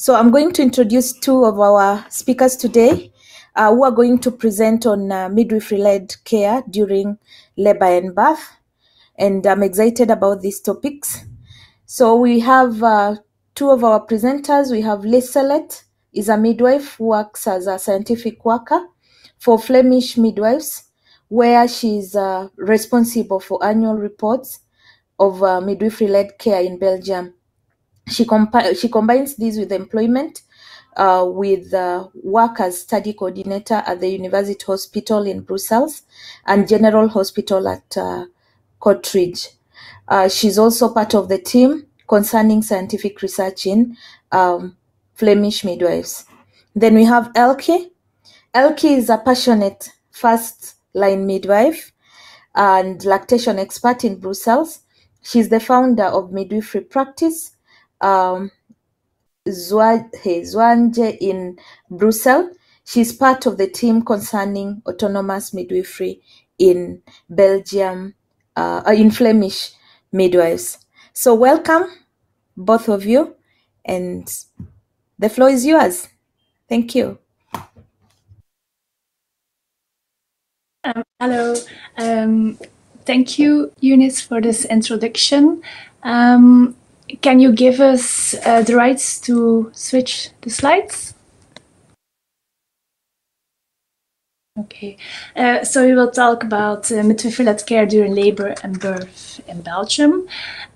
So I'm going to introduce two of our speakers today uh, who are going to present on uh, midwifery-led care during labor and birth. And I'm excited about these topics. So we have uh, two of our presenters. We have Liselet is a midwife who works as a scientific worker for Flemish midwives, where she's uh, responsible for annual reports of uh, midwifery-led care in Belgium. She, compi- she combines this with employment uh, with uh, work as study coordinator at the University Hospital in Brussels and General Hospital at uh. Uh, she's also part of the team concerning scientific research in um, Flemish midwives. Then we have Elke. Elke is a passionate first line midwife and lactation expert in Brussels. She's the founder of Midwifery Practice, um, Zwa- hey, Zwaanje in Brussels. She's part of the team concerning autonomous midwifery in Belgium, uh, in Flemish midwives. So welcome, both of you, and the floor is yours. Thank you. Um, hello. Um, thank you, Eunice, for this introduction. Um, can you give us uh, the rights to switch the slides? Okay, uh, so we will talk about uh, midwifery-led care during labor and birth in Belgium.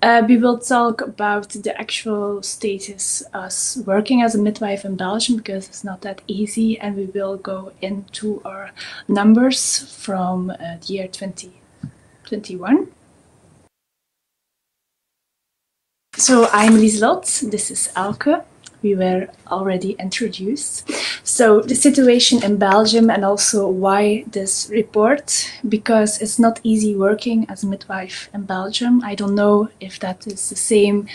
Uh, we will talk about the actual status as working as a midwife in Belgium because it's not that easy, and we will go into our numbers from uh, the year 2021. So I'm Lieselotte, this is Elke. We were already introduced. So the situation in Belgium and also why this report, because it's not easy working as a midwife in Belgium. I don't know if that is the same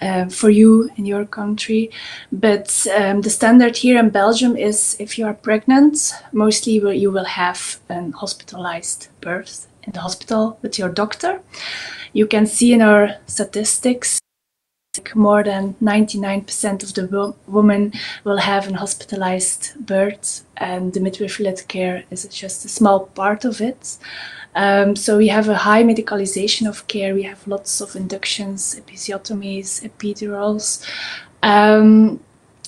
uh, for you in your country, but um, the standard here in Belgium is if you are pregnant, mostly you will have an hospitalized birth in the hospital with your doctor. You can see in our statistics more than 99% of the wo- women will have an hospitalized birth, and the midwifery-led care is just a small part of it. Um, so we have a high medicalization of care. We have lots of inductions, episiotomies, epidurals. Um,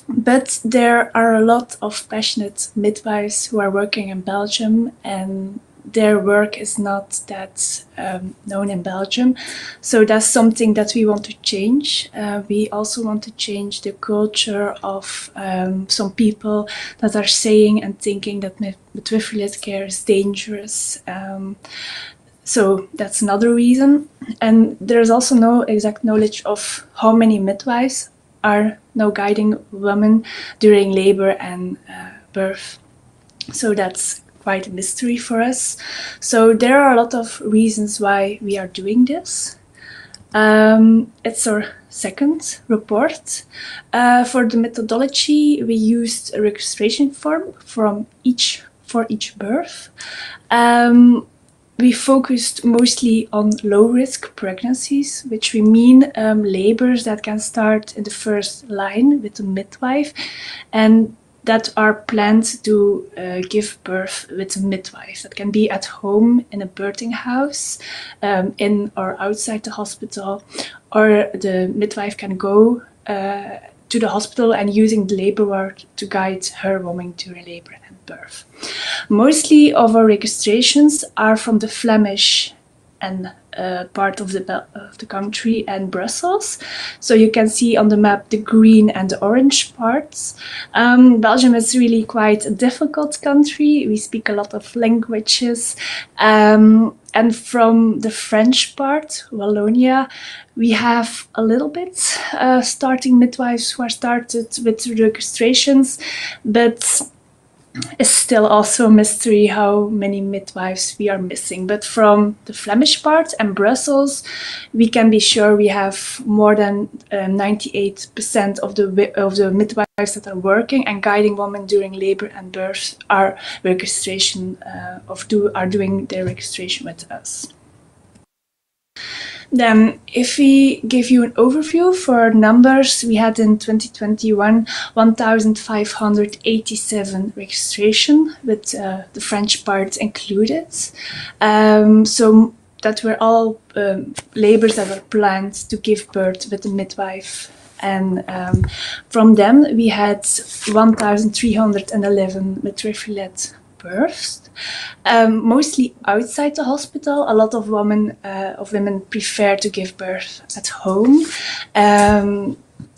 but there are a lot of passionate midwives who are working in Belgium, and their work is not that um, known in Belgium. So that's something that we want to change. Uh, we also want to change the culture of um, some people that are saying and thinking that midwifery care is dangerous. Um, so that's another reason. And there's also no exact knowledge of how many midwives are now guiding women during labor and uh, birth. So that's quite a mystery for us. So there are a lot of reasons why we are doing this. Um, it's our second report. Uh, for the methodology, we used a registration form from each for each birth. Um, we focused mostly on low risk pregnancies, which we mean um, labors that can start in the first line with the midwife and that are planned to uh, give birth with a midwife. That can be at home in a birthing house, um, in or outside the hospital, or the midwife can go uh, to the hospital and using the labor ward to guide her woman during labor and birth. Mostly of our registrations are from the Flemish and uh, part of the of the country and Brussels. So you can see on the map the green and the orange parts. Um, Belgium is really quite a difficult country. We speak a lot of languages. Um, and from the French part, Wallonia, we have a little bit uh, starting midwives who are started with registrations, but is still also a mystery how many midwives we are missing. But from the Flemish part and Brussels, we can be sure we have more than um, 98% of the of the midwives that are working and guiding women during labor and birth are registration uh, of do are doing their registration with us. Then, if we give you an overview for numbers, we had in 2021 1,587 registration with uh, the French part included. Um, so that were all um, labors that were planned to give birth with a midwife. And um, from them, we had 1,311 midwifery-led births, um, mostly outside the hospital. A lot of women uh, of women prefer to give birth at home. Um,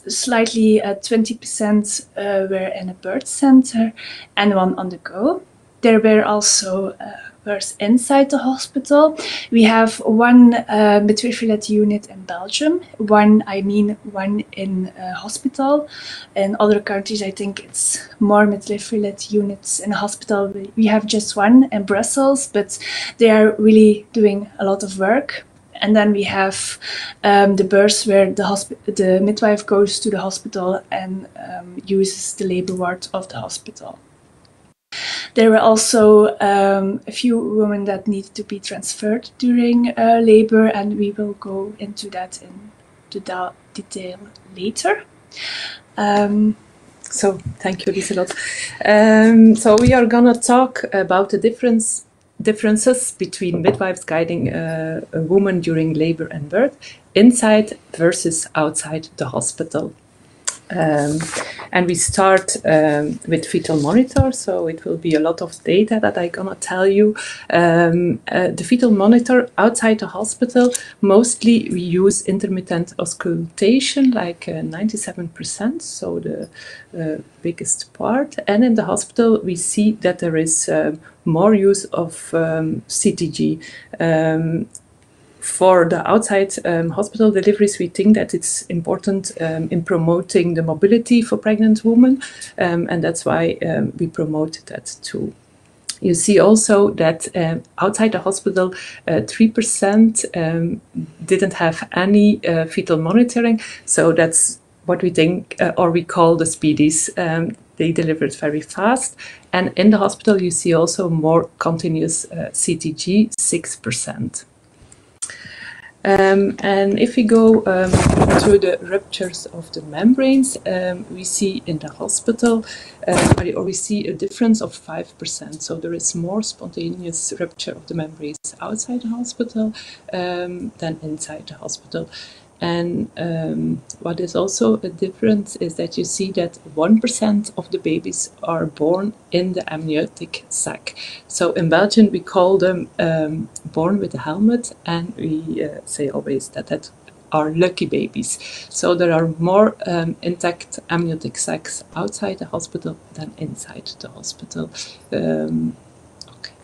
slightly, uh, twenty percent uh, were in a birth center, and one on the go. There were also uh, inside the hospital. We have one uh, midwifery-led unit in Belgium. One, I mean, one in a hospital. In other countries, I think it's more midwifery-led units in a hospital. We have just one in Brussels, but they are really doing a lot of work. And then we have um, the births where the, the midwife goes to the hospital and um, uses the labor ward of the hospital. There were also um, a few women that needed to be transferred during uh, labor, and we will go into that in da- detail later. Um, so, thank you, Lieselotte. Um, so, we are gonna talk about the difference differences between midwives guiding uh, a woman during labor and birth inside versus outside the hospital. Um, and we start um, with fetal monitor, so it will be a lot of data that I'm gonna tell you. Um, uh, the fetal monitor outside the hospital, mostly we use intermittent auscultation, like uh, 97%, so the uh, biggest part. And in the hospital, we see that there is uh, more use of um, CTG for the outside um, hospital deliveries, we think that it's important um, in promoting the mobility for pregnant women, um, and that's why um, we promote that too. You see also that um, outside the hospital, uh, 3% um, didn't have any uh, fetal monitoring, so that's what we think, uh, or we call the speedies. they delivered very fast, and in the hospital, you see also more continuous uh, CTG, 6%. Um, and if we go um, through the ruptures of the membranes, um, we see in the hospital, uh, or we see a difference of 5%. So there is more spontaneous rupture of the membranes outside the hospital um, than inside the hospital. And um, what is also a difference is that you see that 1% of the babies are born in the amniotic sac. So in Belgium, we call them um, born with a helmet, and we uh, say always that that are lucky babies. So there are more um, intact amniotic sacs outside the hospital than inside the hospital. Um, okay.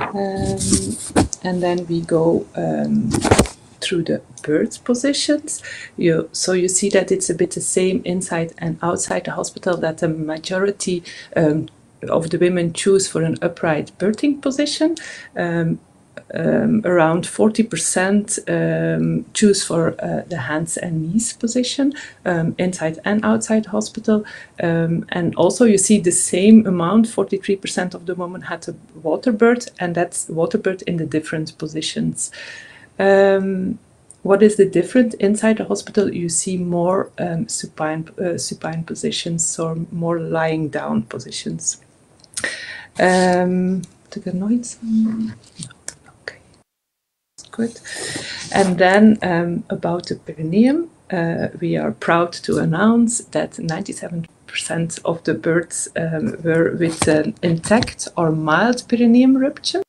Um, and then we go um, through the birth positions. You, so you see that it's a bit the same inside and outside the hospital that the majority um, of the women choose for an upright birthing position. Um, um, around 40% um, choose for uh, the hands and knees position um, inside and outside hospital. Um, and also, you see the same amount 43% of the women had a water birth, and that's water birth in the different positions. Um, what is the difference inside the hospital? You see more um, supine, uh, supine positions or more lying down positions. Um, good. And then um, about the perineum, uh, we are proud to announce that 97% of the birds um, were with an intact or mild perineum rupture.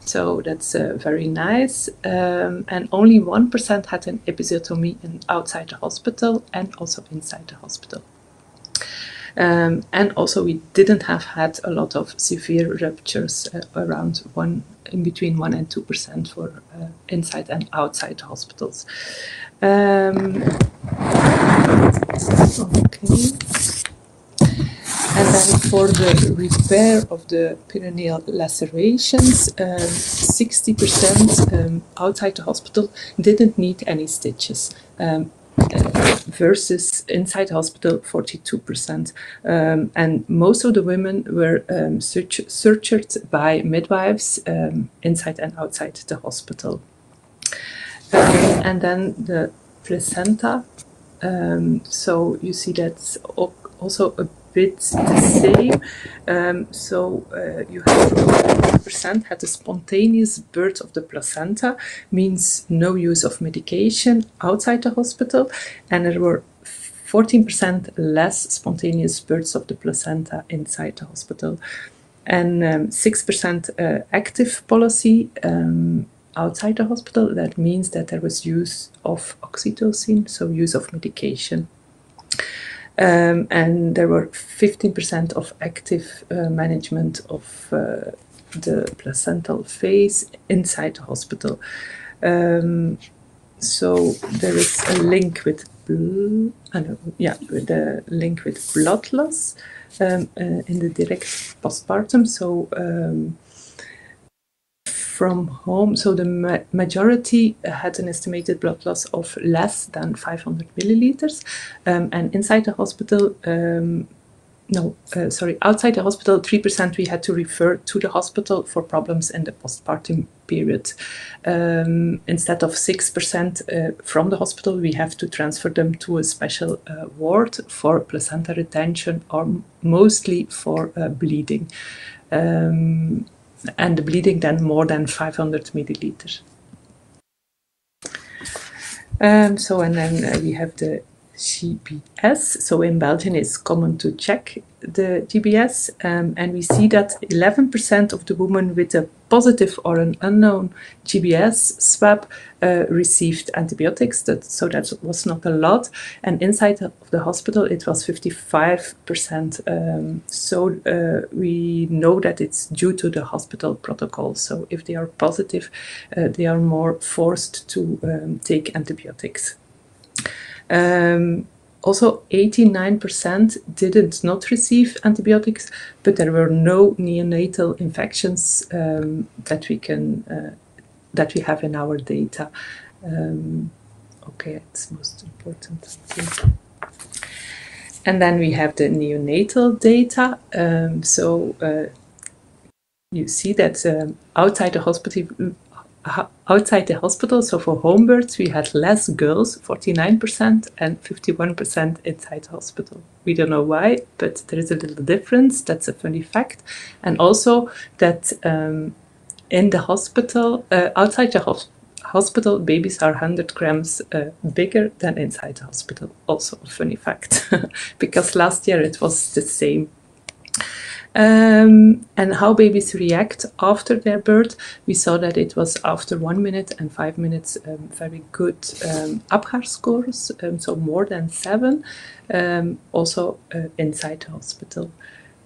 So that's uh, very nice. Um, and only 1% had an episiotomy in, outside the hospital and also inside the hospital. Um, and also, we didn't have had a lot of severe ruptures, uh, around one in between 1 and 2% for uh, inside and outside hospitals. Um, okay. And then for the repair of the perineal lacerations, um, 60% um, outside the hospital didn't need any stitches. Um, versus inside hospital 42%. Um, and most of the women were um, search- searched by midwives um, inside and outside the hospital. Um, and then the placenta. Um, so you see that's also a bit the same. Um, so uh, you have 100% had a spontaneous birth of the placenta, means no use of medication outside the hospital, and there were 14% less spontaneous births of the placenta inside the hospital, and um, 6% uh, active policy. Um, outside the hospital, that means that there was use of oxytocin, so use of medication. Um, and there were 15% of active uh, management of uh, the placental phase inside the hospital. Um, so there is a link with uh, yeah, the link with blood loss um, uh, in the direct postpartum. So um, from home. So the ma- majority had an estimated blood loss of less than 500 milliliters, um, and inside the hospital. No, uh, sorry, outside the hospital, 3% we had to refer to the hospital for problems in the postpartum period. Um, instead of 6% uh, from the hospital, we have to transfer them to a special uh, ward for placenta retention or mostly for uh, bleeding. Um, and the bleeding then more than 500 milliliters. Um, so and then uh, we have the GBS. So in Belgium, it's common to check the GBS, um, and we see that 11% of the women with a positive or an unknown GBS swab uh, received antibiotics. That, so that was not a lot. And inside of the hospital, it was 55%. Um, so uh, we know that it's due to the hospital protocol. So if they are positive, uh, they are more forced to um, take antibiotics. Um, also, 89% didn't not receive antibiotics, but there were no neonatal infections um, that we can uh, that we have in our data. Um, okay, it's most important. And then we have the neonatal data. Um, so uh, you see that um, outside the hospital, outside the hospital, so for home births, we had less girls, 49%, and 51% inside the hospital. We don't know why, but there is a little difference. That's a funny fact. And also that um, in the hospital, uh, outside the hospital, babies are 100 grams uh, bigger than inside the hospital. Also a funny fact, because last year it was the same. Um, and how babies react after their birth, we saw that it was after one minute and five minutes um, very good um, APGAR scores, um, so more than seven, um, also uh, inside the hospital.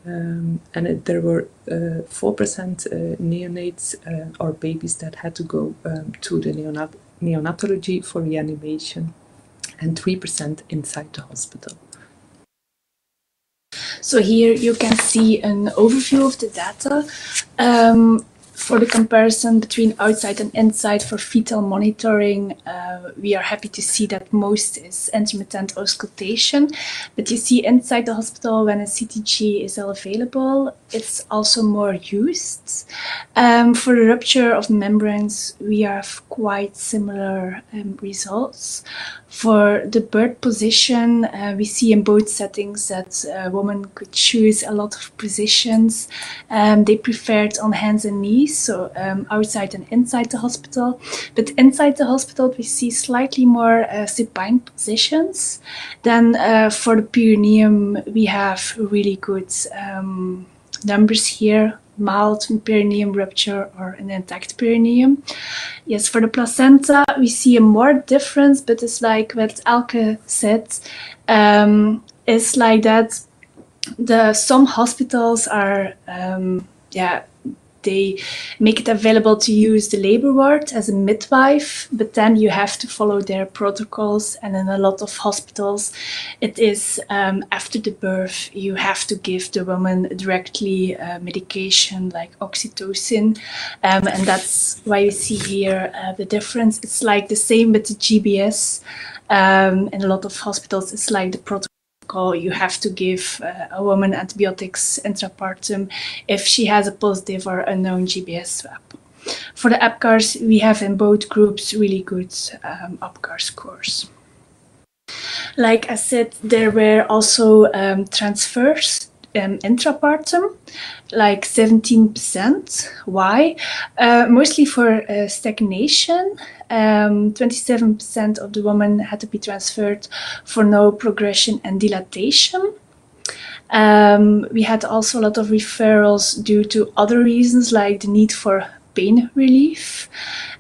Um, and it, there were uh, 4% uh, neonates uh, or babies that had to go um, to the neonat- neonatology for reanimation, and 3% inside the hospital. So here you can see an overview of the data. Um, for the comparison between outside and inside for fetal monitoring, uh, we are happy to see that most is intermittent auscultation. But you see, inside the hospital, when a CTG is available, it's also more used. Um, for the rupture of membranes, we have quite similar um, results. For the birth position, uh, we see in both settings that a woman could choose a lot of positions. Um, they preferred on hands and knees, so um, outside and inside the hospital. But inside the hospital, we see slightly more uh, supine positions. Then uh, for the perineum, we have really good um, numbers here mild perineum rupture or an intact perineum. Yes, for the placenta, we see a more difference, but it's like what Elke said. Um, it's like that the some hospitals are um, yeah they make it available to use the labor ward as a midwife, but then you have to follow their protocols. And in a lot of hospitals, it is um, after the birth, you have to give the woman directly uh, medication like oxytocin. Um, and that's why you see here uh, the difference. It's like the same with the GBS. Um, in a lot of hospitals, it's like the protocol you have to give uh, a woman antibiotics intrapartum if she has a positive or unknown GBS swab. For the APGARs, we have in both groups really good um, APGAR scores. Like I said, there were also um, transfers um, intrapartum, like 17%. Why? Uh, mostly for uh, stagnation. Um, 27% of the women had to be transferred for no progression and dilatation. Um, we had also a lot of referrals due to other reasons, like the need for pain relief.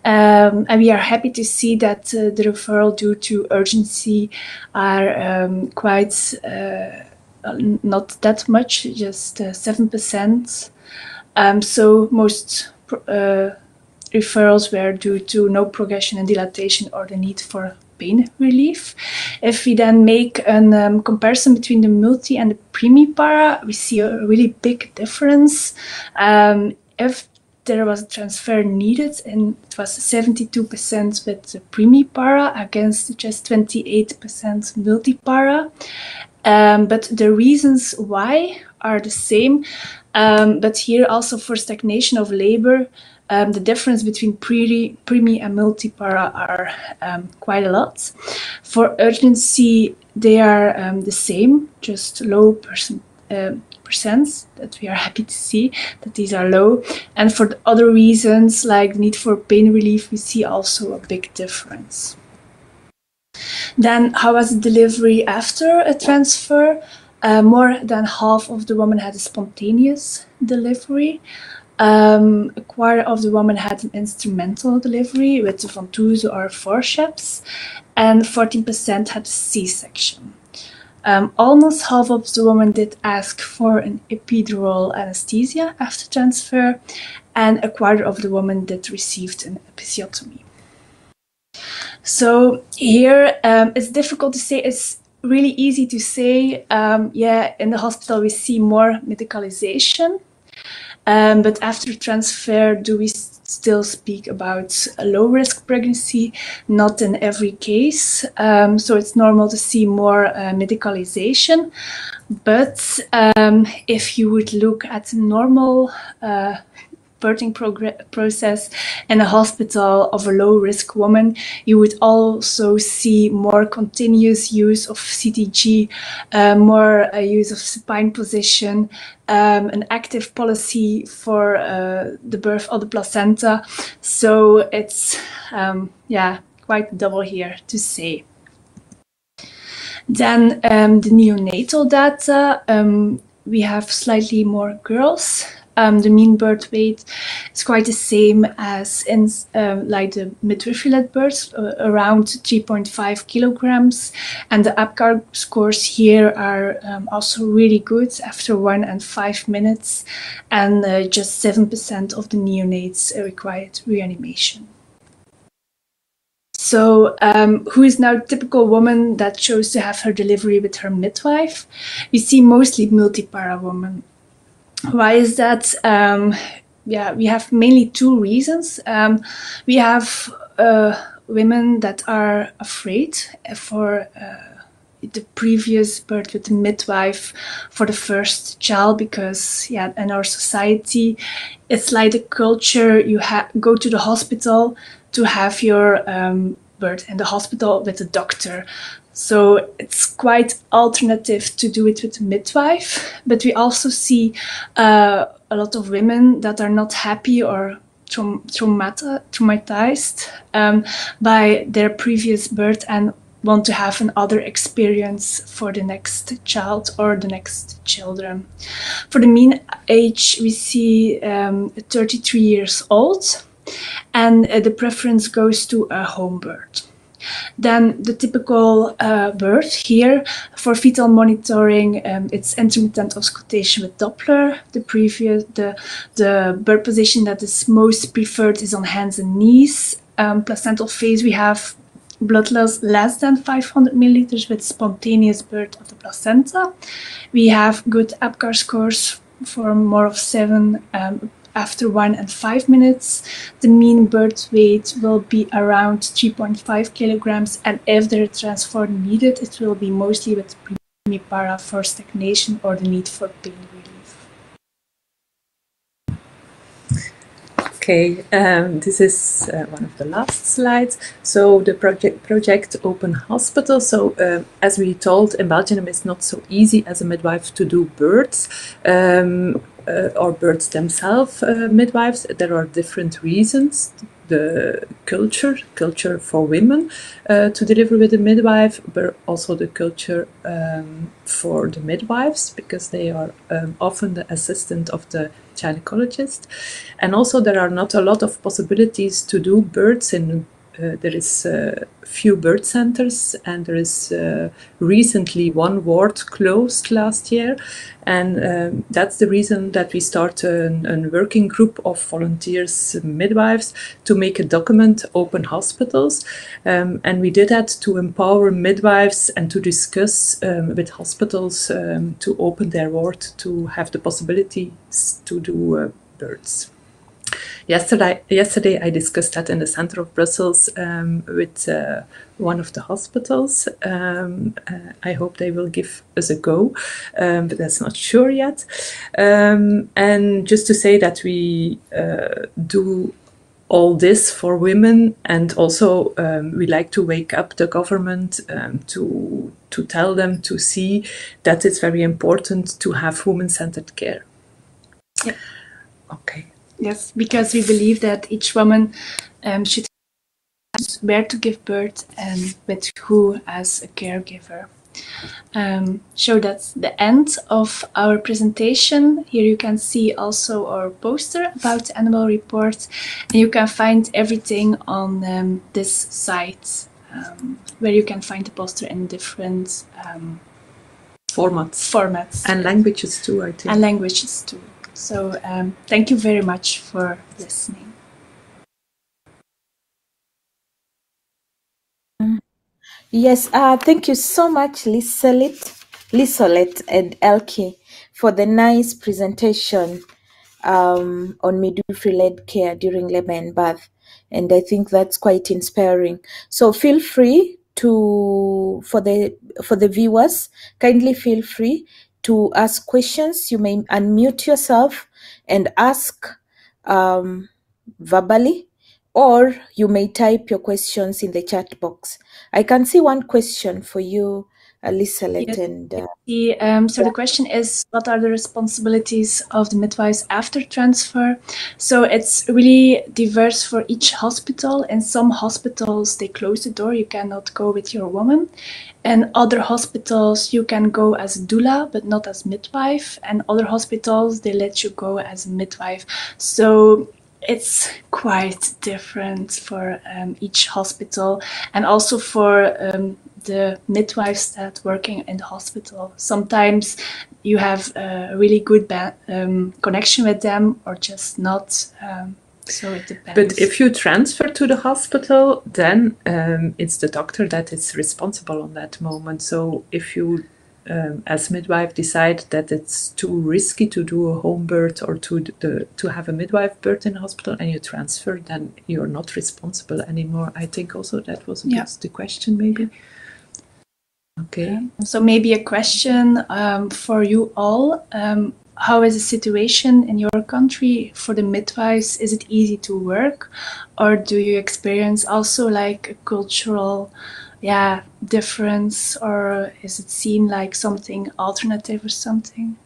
Um, and we are happy to see that uh, the referral due to urgency are um, quite uh, not that much, just uh, 7%. Um, so most uh, referrals were due to no progression and dilatation or the need for pain relief. If we then make a um, comparison between the multi and the primi-para, we see a really big difference. Um, if there was a transfer needed, and it was 72% with the primi-para against just 28% multi-para. Um, but the reasons why are the same. Um, but here also for stagnation of labor, um, the difference between pre, primi and multipara are um, quite a lot. For urgency, they are um, the same, just low percent, uh, percents that we are happy to see that these are low. And for the other reasons, like the need for pain relief, we see also a big difference. Then, how was the delivery after a transfer? Uh, more than half of the women had a spontaneous delivery. Um, a quarter of the women had an instrumental delivery with the ventouse or forceps, and 14% had a C-section. Um, almost half of the women did ask for an epidural anesthesia after transfer, and a quarter of the women did received an episiotomy. So here um, it's difficult to say. It's really easy to say. Um, yeah, in the hospital we see more medicalization, um, but after transfer, do we still speak about a low risk pregnancy? Not in every case. Um, so it's normal to see more uh, medicalization. But um, if you would look at normal uh, birthing process in a hospital of a low risk woman, you would also see more continuous use of CTG, uh, more uh, use of supine position, um, an active policy for uh, the birth of the placenta. So it's, um, yeah, quite double here to say. Then um, the neonatal data, um, we have slightly more girls um, the mean birth weight is quite the same as in um, like the midwifery-led births, uh, around 3.5 kilograms. And the APGAR scores here are um, also really good after one and five minutes, and uh, just 7% of the neonates required reanimation. So, um, who is now typical woman that chose to have her delivery with her midwife? We see mostly multipara women why is that? Um, yeah, we have mainly two reasons. Um, we have uh, women that are afraid for uh, the previous birth with the midwife for the first child because yeah in our society it's like the culture you have go to the hospital to have your um, birth in the hospital with the doctor so it's quite alternative to do it with a midwife, but we also see uh, a lot of women that are not happy or traumata, traumatized um, by their previous birth and want to have another experience for the next child or the next children. For the mean age, we see um, 33 years old, and uh, the preference goes to a home birth. Then the typical uh, birth here for fetal monitoring, um, it's intermittent auscultation with Doppler. The previous, the the birth position that is most preferred is on hands and knees. Um, placental phase, we have blood loss less than 500 milliliters with spontaneous birth of the placenta. We have good APGAR scores for more of seven um, after one and five minutes. The mean birth weight will be around 3.5 kilograms, and if there is transfer needed, it will be mostly with primipara for stagnation or the need for pain relief. Okay, um, this is uh, one of the last slides. So the project project Open Hospital. So uh, as we told, in Belgium it's not so easy as a midwife to do births. Um, or birds themselves, uh, midwives. There are different reasons. The culture, culture for women uh, to deliver with a midwife, but also the culture um, for the midwives because they are um, often the assistant of the gynecologist. And also, there are not a lot of possibilities to do births in uh, there is uh, few birth centers and there is uh, recently one ward closed last year. And um, that's the reason that we start a working group of volunteers midwives to make a document open hospitals. Um, and we did that to empower midwives and to discuss um, with hospitals um, to open their ward to have the possibility to do uh, births Yesterday, yesterday I discussed that in the center of Brussels um, with uh, one of the hospitals. Um, uh, I hope they will give us a go, um, but that's not sure yet. Um, and just to say that we uh, do all this for women, and also um, we like to wake up the government um, to to tell them to see that it's very important to have women centered care. Okay. Yes, because we believe that each woman um, should where to give birth and with who as a caregiver. Um, so that's the end of our presentation. Here you can see also our poster about the animal report, and you can find everything on um, this site um, where you can find the poster in different um, formats. Formats and languages too, I think. And languages too. So um, thank you very much for listening. Yes, uh, thank you so much, Liselet, Lisolet and Elke for the nice presentation um, on midwifery-led care during labor and birth. And I think that's quite inspiring. So feel free to, for the, for the viewers, kindly feel free to ask questions. You may unmute yourself and ask um, verbally, or you may type your questions in the chat box. I can see one question for you, Lisa Yes. and uh, The, um, so the question is, what are the responsibilities of the midwives after transfer? So it's really diverse for each hospital. In some hospitals, they close the door. You cannot go with your woman. And other hospitals, you can go as doula, but not as midwife. And other hospitals, they let you go as midwife. So it's quite different for um, each hospital and also for um, the midwives that working in the hospital. Sometimes you have a really good um, connection with them or just not. Um, so it depends. But if you transfer to the hospital, then um, it's the doctor that is responsible on that moment. So if you, um, as midwife, decide that it's too risky to do a home birth or to the to have a midwife birth in the hospital, and you transfer, then you're not responsible anymore. I think also that was Yeah. the question, maybe. Okay. So maybe a question um, for you all. Um, how is the situation in your country for the midwives? Is it easy to work, or do you experience also like a cultural, yeah, difference, or is it seen like something alternative or something?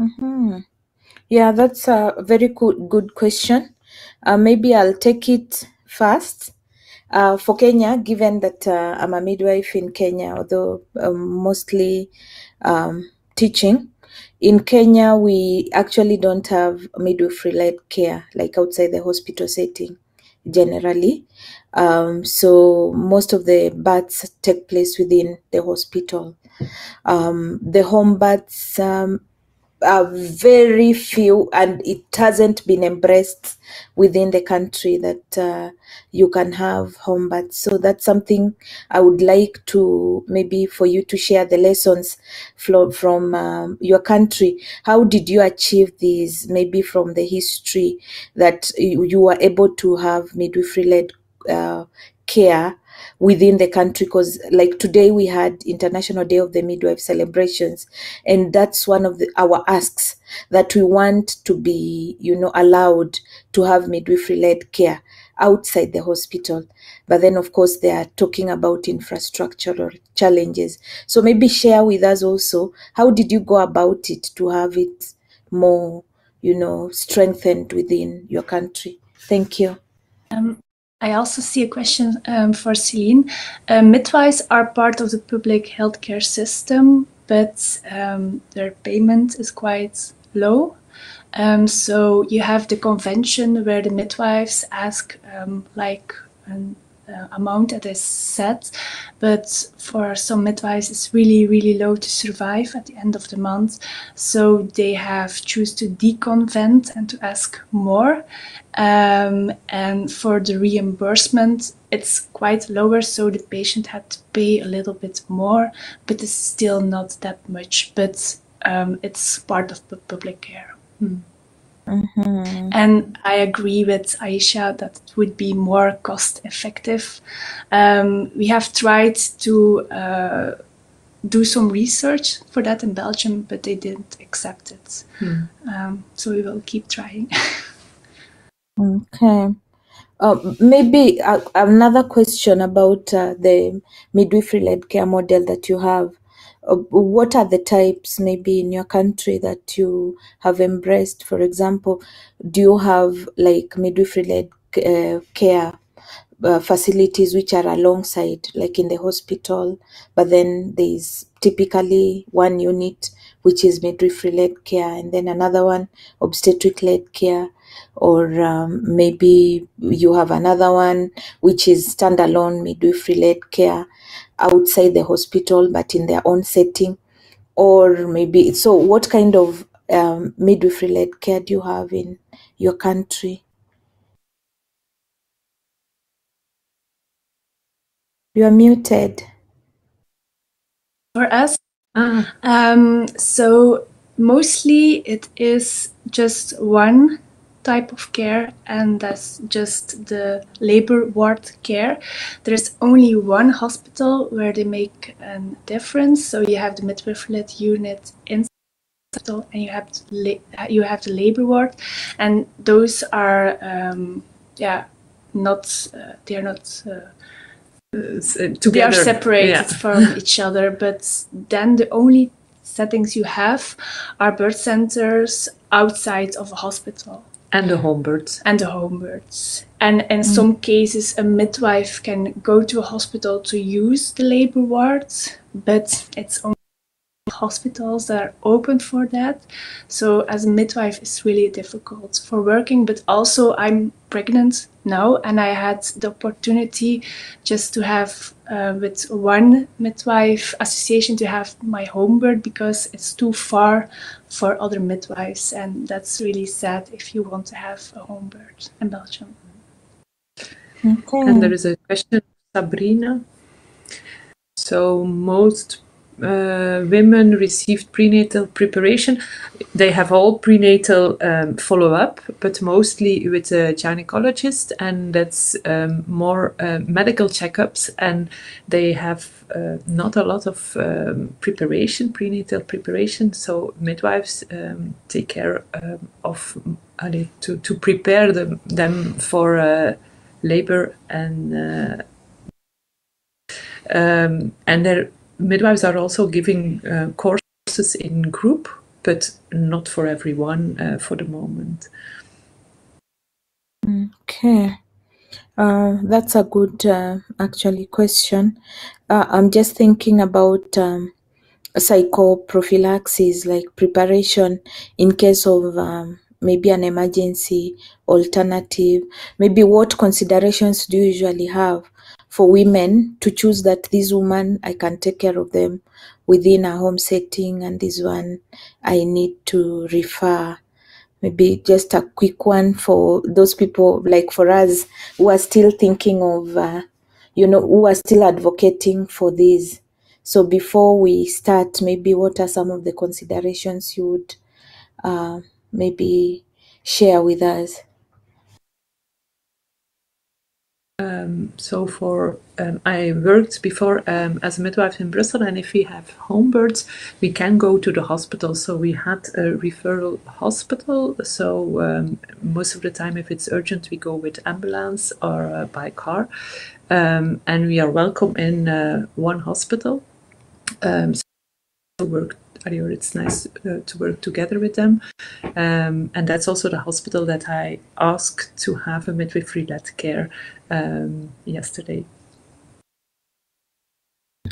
Mhm. Yeah, that's a very good good question. Uh, maybe I'll take it first. Uh, for Kenya, given that uh, I'm a midwife in Kenya, although um, mostly um, teaching, in Kenya we actually don't have midwifery-led care like outside the hospital setting. generally. Um, so most of the births take place within the hospital. Um, the home births um, very few and it hasn't been embraced within the country that uh, you can have home births. So that's something I would like to maybe for you to share the lessons from, from um, your country. How did you achieve these? Maybe from the history that you, you were able to have midwifery led uh, care within the country because like today we had international day of the midwife celebrations and that's one of the, our asks that we want to be you know allowed to have midwifery led care outside the hospital. But then of course they are talking about infrastructural challenges. So maybe share with us also how did you go about it to have it more you know strengthened within your country? Thank you. Um, I also see a question um, for Celine. Uh, midwives are part of the public healthcare system, but um, their payment is quite low. Um, so you have the convention where the midwives ask um, like an uh, amount that is set, but for some midwives it's really really low to survive at the end of the month. So they have choose to deconvent and to ask more. Um, and for the reimbursement, it's quite lower, so the patient had to pay a little bit more, but it's still not that much. But um, it's part of pu- public care. And I agree with Aisha that it would be more cost effective. Um, we have tried to uh, do some research for that in Belgium, but they didn't accept it. Um, so we will keep trying. Okay. Um, maybe uh, another question about uh, the midwifery led care model that you have. What are the types, maybe in your country, that you have embraced? For example, do you have like midwifery led uh, care uh, facilities which are alongside, like in the hospital, but then there's typically one unit which is midwifery led care, and then another one obstetric led care, or um, maybe you have another one which is standalone midwifery led care outside the hospital but in their own setting, or maybe so. What kind of um, midwifery led care do you have in your country? You are muted. for us, Ah, Um, so mostly it is just one type of care, and that's just the labor ward care. There's only one hospital where they make a difference. So you have the midwifery unit in hospital, and you have la- you have the labor ward, and those are um, yeah not uh, they are not. Uh, s- uh, they are separated Yeah. from each other but then the only settings you have are birth centers outside of a hospital And the home birds. and the home births and in some cases a midwife can go to a hospital to use the labor wards but it's only hospitals that are open for that so as a midwife it's really difficult for working but also i'm pregnant now and i had the opportunity just to have uh, with one midwife association to have my home birth because it's too far for other midwives and that's really sad if you want to have a home birth in belgium Okay. And there is a question, Sabrina. So most uh, women received prenatal preparation. They have all prenatal um, follow up, but mostly with a gynecologist, and that's um, more uh, medical checkups. And they have uh, not a lot of um, preparation, prenatal preparation. So midwives um, take care um, of to to prepare them them for. Uh, labor and uh, um, and their midwives are also giving uh, courses in group, but not for everyone uh, for the moment. Okay. Uh, that's a good, uh, actually, question. Uh, I'm just thinking about um, psychoprophylaxis, like preparation in case of um, maybe an emergency alternative maybe what considerations do you usually have for women to choose that this woman i can take care of them within a home setting and this one i need to refer. Maybe just a quick one for those people like for us who are still thinking of uh, you know who are still advocating for this. So before we start maybe what are some of the considerations you would uh, maybe share with us Um, so for um, I worked before um, as a midwife in Brussels, and if we have home births, we can go to the hospital. So we had a referral hospital. So um, most of the time, if it's urgent, we go with ambulance or uh, by car, um, and we are welcome in uh, one hospital. Um, so work or it's nice uh, to work together with them. Um, and that's also the hospital that I asked to have a midwifery led care um, yesterday.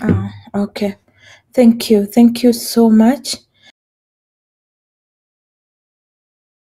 oh, okay thank you thank you so much